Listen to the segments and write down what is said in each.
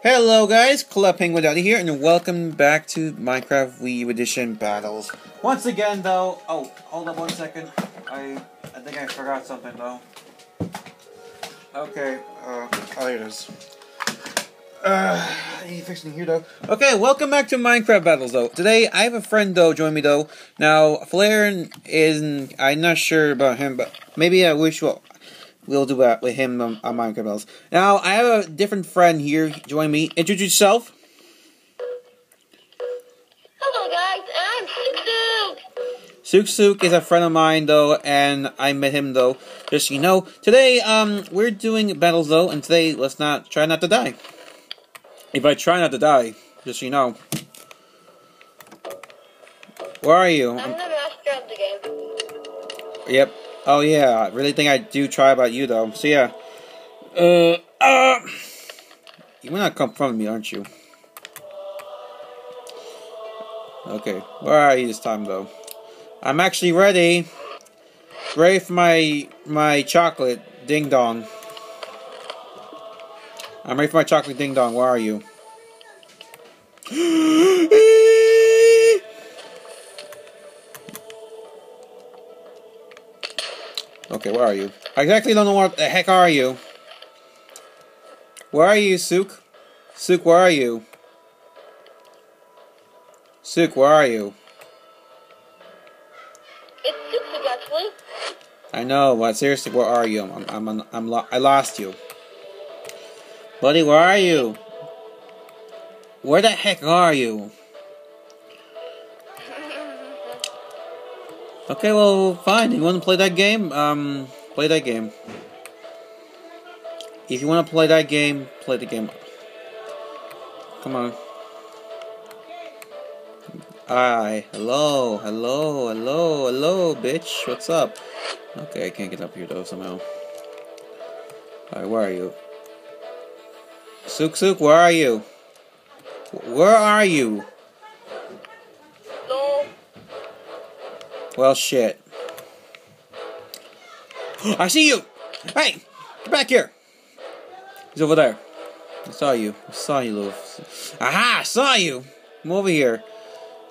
Hello guys, Club Penguin Daddy here, and welcome back to Minecraft Wii U Edition Battles. Once again though, oh, hold on one second. I I think I forgot something though. Okay, uh, oh here it is. Uh, I need fixing here though. Okay, welcome back to Minecraft Battles though. Today I have a friend though join me though. Now Flair is I'm not sure about him, but maybe I wish well we'll do that with him on, on Minecraft Battles. Now I have a different friend here join me. Introduce yourself. Hello guys, I'm Sook Sook Sook is a friend of mine though, and I met him though. Just so you know, today um we're doing battles though, and today let's not try not to die. If I try not to die, just so you know. Where are you? I'm the master of the game. Yep. Oh yeah, I really think I do try about you though. So yeah. Uh, uh You wanna come from me, aren't you? Okay, where are you this time though? I'm actually ready. Ready for my my chocolate ding dong. I'm ready for my chocolate ding dong. Where are you? Okay, where are you? I exactly don't know what the heck are you. Where are you, Sook? Sook, where are you? Sook, where are you? It's Sook. I know, but seriously, where are you? I'm, I'm, I'm, I'm lo I lost you. Buddy, where are you? Where the heck are you? Okay, well, fine. You want to play that game? Um, play that game. If you want to play that game, play the game. Come on. Hi. Hello. Hello. Hello. Hello, bitch. What's up? Okay, I can't get up here, though, somehow. Alright, where are you? Sook Sook, where are you? Where are you? Well, shit. I see you! Hey! Get back here! He's over there. I saw you. I saw you, little... Aha! I saw you! Come over here.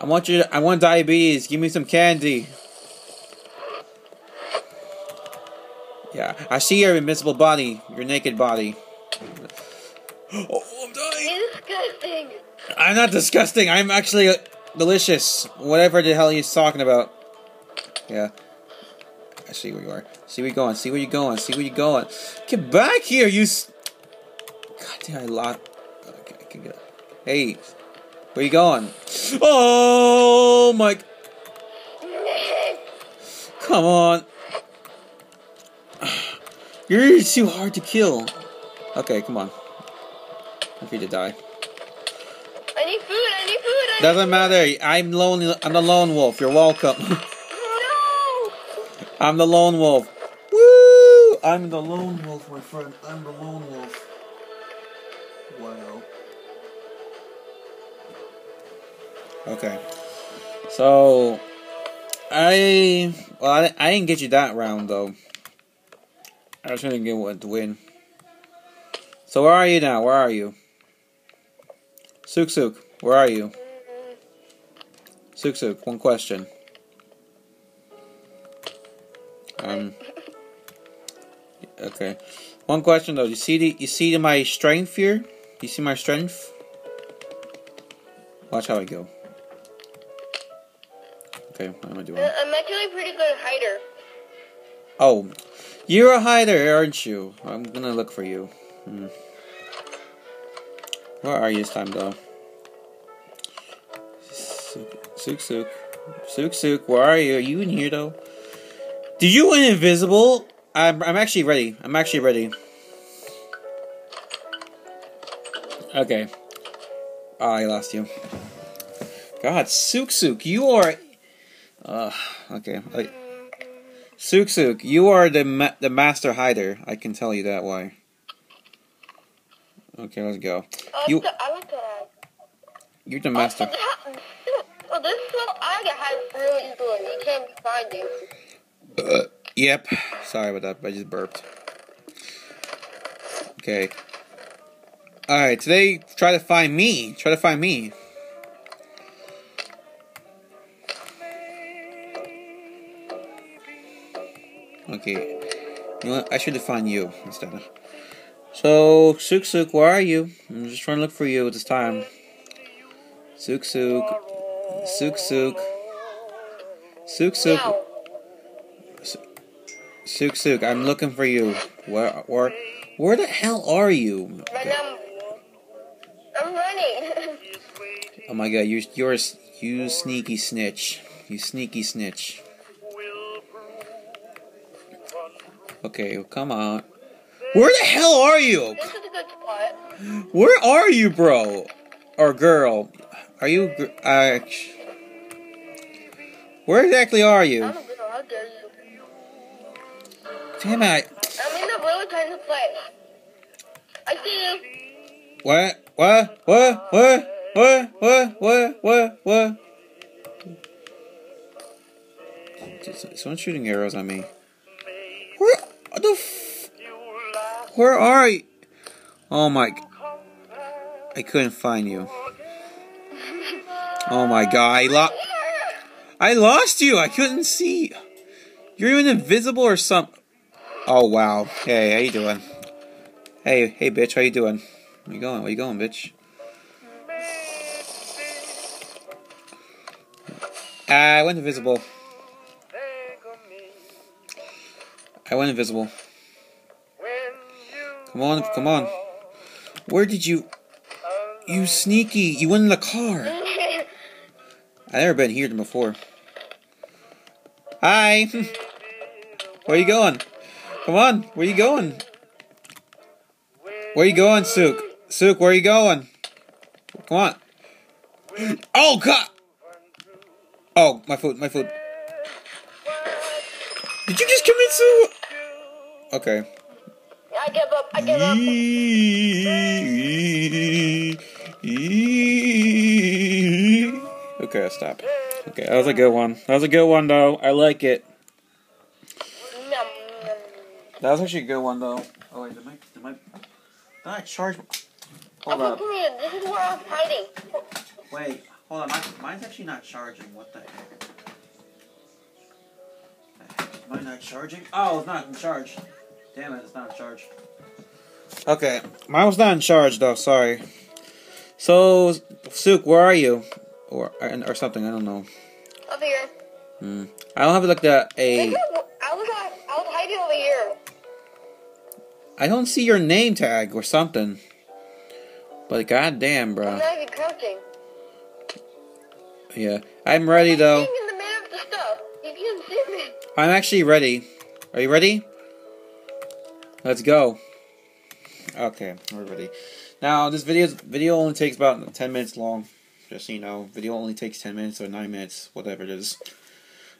I want you to, I want diabetes. Give me some candy. Yeah, I see your invincible body. Your naked body. Oh, I'm dying! Disgusting. I'm not disgusting. I'm actually delicious. Whatever the hell he's talking about. Yeah. I see where you are. See where you're going. See where you're going. See where you're going. Get back here, you. S God damn, I lost. Okay, I can get. Hey, where you going? Oh my! Come on. You're too hard to kill. Okay, come on. I'm free to die. I need food. I need food. I Doesn't matter. I'm lonely. I'm the lone wolf. You're welcome. I'm the lone wolf. Woo! I'm the lone wolf, my friend. I'm the lone wolf. Wow. Okay. So, I well, I, I didn't get you that round though. I was trying to get one to win. So where are you now? Where are you? Sook Sook, where are you? Sook Sook, one question. Um. Okay. One question though. You see the you see my strength here? You see my strength? Watch how I go. Okay, what am I doing? Uh, I'm actually a pretty good hider. Oh, you're a hider, aren't you? I'm gonna look for you. Hmm. Where are you this time, though? Sook Sook Sook Sook. Where are you? Are you in here though? Did you win invisible? I'm I'm actually ready. I'm actually ready. Okay. Oh, I lost you. God, Sook Sook, you are. Uh, okay. I, Sook Sook, you are the ma the master hider. I can tell you that why. Okay, let's go. I you... So like to... You're the master. Oh, this stuff I get hide really easily. You can't find you. Uh, yep. Sorry about that. I just burped. Okay. Alright, today try to find me. Try to find me. Okay. You know what? I should find you instead. So, Sook Sook, where are you? I'm just trying to look for you this time. Sook Sook. Sook Sook. Sook Sook. Sook Sook, I'm looking for you. Where, where, where the hell are you? I'm, I'm running. Oh my god, you, you're, you sneaky snitch. You sneaky snitch. Okay, well, come on. Where the hell are you? this is a good spot. Where are you, bro? Or girl? Are you, uh, where exactly are you? Damn it. I'm in the really tiny place. I see you. What? What? What? What? What? What? What? What? What? Someone's shooting arrows at me. Where the f- Where are you? Oh my. I couldn't find you. Oh my god, I, lo- I lost you! I couldn't see. You're even invisible or something. Oh wow. Hey, how you doing? Hey, hey bitch, how you doing? Where you going? Where you going, bitch? I went invisible. I went invisible. Come on, come on. Where did you... You sneaky... You went in the car. i never been here before. Hi! Where you going? Come on, where you going? Where you going, Sook? Sook, where you going? Come on. Oh, God! Oh, my foot, my foot. Did you just commit suicide? Okay. I give up. I give up. Okay, I'll stop. Okay, that was a good one. That was a good one, though. I like it. That was actually a good one, though. Oh, wait, did my... Did my... Did I charge... Hold Oh, up. This is where I'm hiding. Wait, hold on. Mine, mine's actually not charging. What the heck? Mine not charging? Oh, it's not in charge. Damn it, it's not in charge. Okay, mine was not in charge though. Sorry. So, Sook, where are you? Or or something? I don't know. Over here. Hmm. I don't have like the a. I don't see your name tag or something. But goddamn, bro. I'm bro. not even crouching. Yeah, I'm ready though. I'm in the middle of the stuff. You can't see me. I'm actually ready. Are you ready? Let's go. Okay, we're ready. Now this video video only takes about ten minutes long. Just so you know, video only takes ten minutes or nine minutes, whatever it is.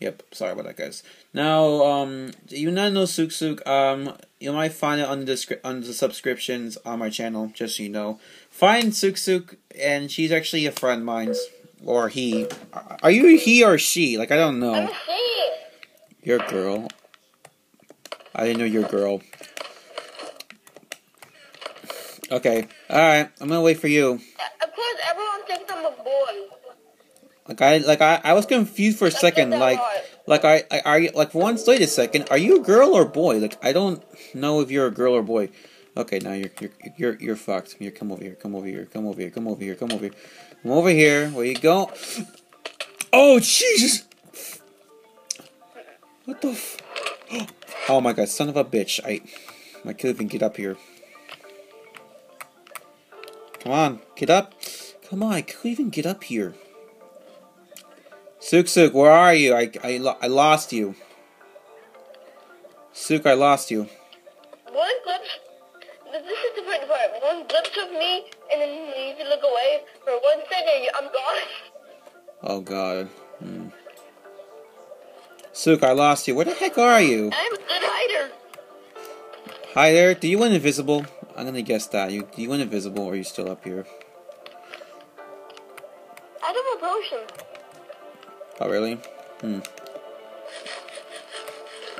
Yep, sorry about that, guys. Now, um, you not know Sook Sook, um, you might find it under the under the subscriptions on my channel. Just so you know, find Sook Sook, and she's actually a friend of mine. or he. Are you he or she? Like I don't know. I'm a girl. I didn't know you're a girl. Okay, alright, I'm gonna wait for you. Of course, everyone thinks I'm a boy. Like I like I, I was confused for a second, like like I, I are you like for one wait a second, are you a girl or boy? Like I don't know if you're a girl or boy. Okay, now you're you're you're you're fucked. Here, come over here, come over here, come over here, come over here, come over here. Come over here. Where you go? Oh Jesus! What the f Oh my god, son of a bitch. I I can't even get up here. Come on, get up. Come on, I can't even get up here. Sook Sook, where are you? I, I, lo- I lost you. Sook, I lost you. One glimpse. This is the point part. One glimpse of me, and then you can look away for one second. I'm gone. Oh god. Hmm. Sook, I lost you. Where the heck are you? I'm a good hider. Hi there. Do you went invisible? I'm gonna guess that. You do you went invisible or are you still up here? I don't have a potion. Oh really? Hmm.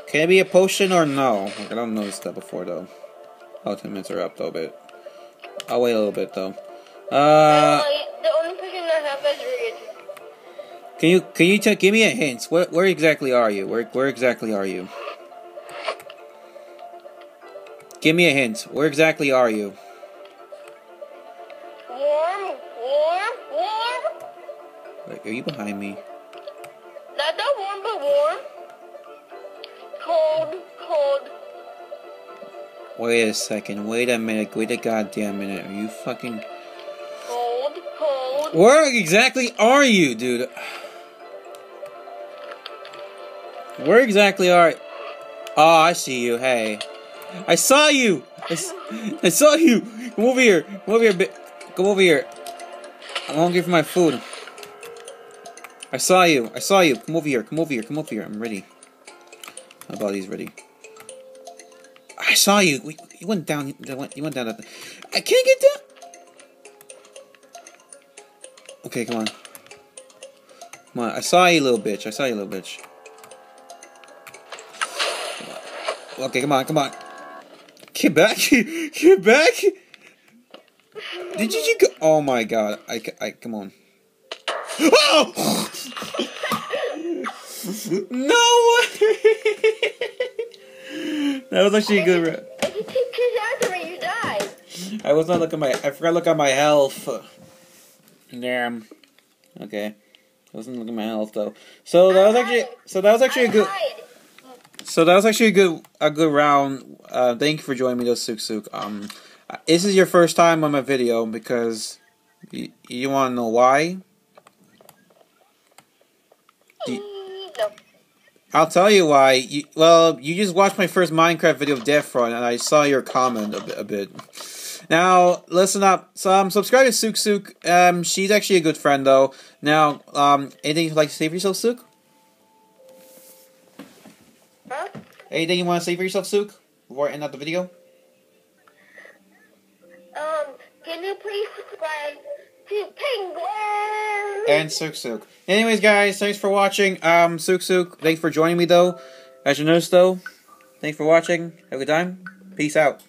Can it be a potion or no? Like I don't notice that before though. Oh, 10 minutes are up though, but I'll wait a little bit though. Uh, the only person I have is can you can you give me a hint? Where where exactly are you? Where where exactly are you? Give me a hint. Where exactly are you? Warm, warm, warm. Wait, are you behind me? Wait a second. Wait a minute. Wait a goddamn minute. Are you fucking? Cold, cold. Where exactly are you, dude? Where exactly are? Oh, I see you. Hey, I saw you. I, s- I saw you. Come over here. Come over here. bi- Come over here. I'm hungry for my food. I saw you. I saw you. Come over here. Come over here. Come over here. I'm ready. My body's ready. I saw you. You went down. You went, you went down. I uh, can't get down. Okay, come on. Come on. I saw you, little bitch. I saw you, little bitch. Okay, come on, come on. Get back. Get back. Did you, you go? Oh my god. I, I come on. Oh! no way! that was actually a good. Ra- If you take two shots already, you die. I was not looking at my. I forgot to look at my health. Damn. Okay. I wasn't looking at my health though. So that was actually. So that was actually a good. Hide. So that was actually a good a good round. Uh, thank you for joining me, though, Sook Sook. Um, this is your first time on my video because you, you want to know why? No. I'll tell you why. You, well, you just watched my first Minecraft video of Death Run, and I saw your comment a, bit- a bit. Now, listen up. So, um, subscribe to Sook Sook. Um, she's actually a good friend, though. Now, um, anything you'd like to say for yourself, Sook? Huh? Anything you want to say for yourself, Sook? Before I end up the video? Um, can you please subscribe? And Sook Sook. Anyways, guys, thanks for watching. Um, Sook Sook, thanks for joining me, though. As you noticed, though, thanks for watching. Have a good time. Peace out.